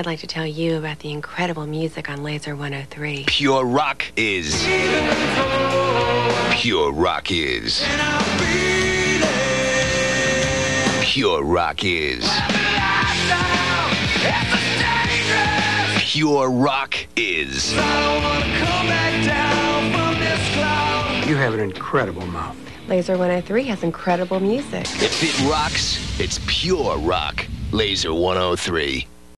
I'd like to tell you about the incredible music on Lazer 103. Pure rock is. Pure rock is. Pure rock is. Pure rock is. You have an incredible mouth. Lazer 103 has incredible music. If it rocks, it's pure rock. Lazer 103.